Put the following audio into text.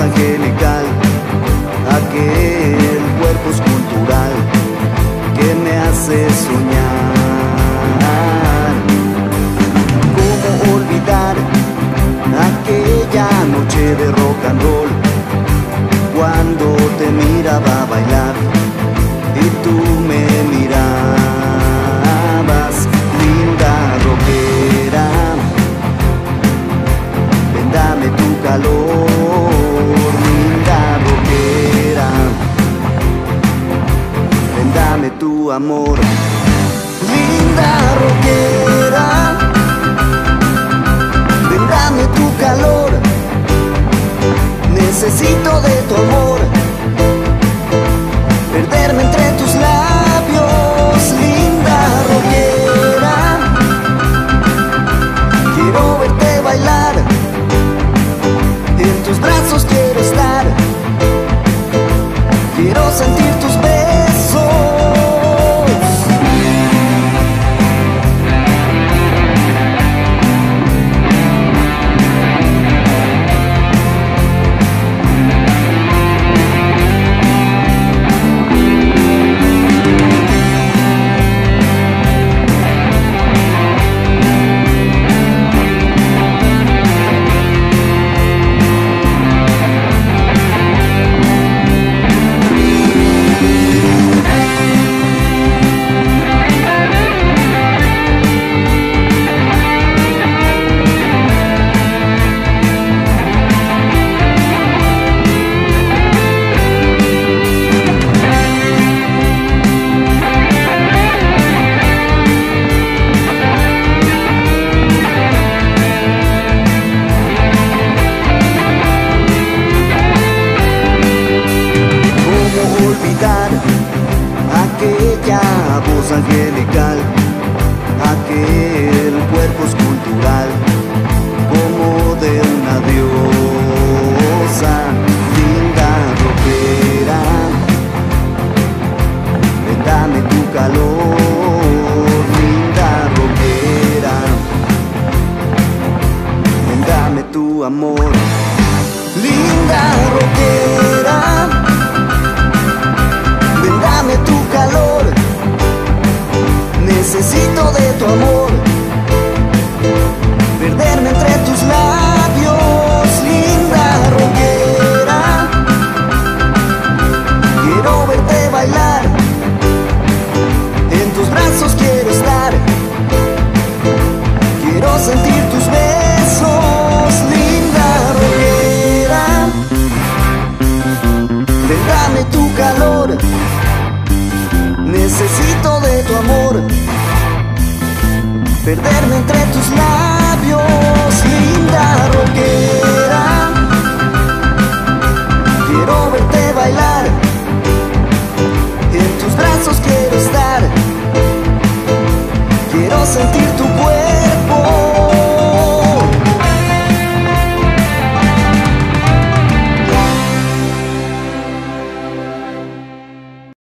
angelical, aquel cuerpo escultural que me hace soñar. ¿Cómo olvidar aquella noche de rock and roll cuando te miraba bailar y tú me mirabas, linda rockera? Dame tu calor, tu amor, linda rockera. Ven, tu calor. Necesito de tu amor. Perderme entre tus labios, linda rockera. Quiero verte bailar. En tus brazos quiero estar. Quiero sentir aquella voz angelical, aquel Necesito de tu amor. Perderme entre tus labios, linda rockera. Quiero verte bailar. En tus brazos quiero estar. Quiero sentir tus besos, linda rockera. Ven, dame tu calor. Necesito de tu amor. Perderme entre tus labios,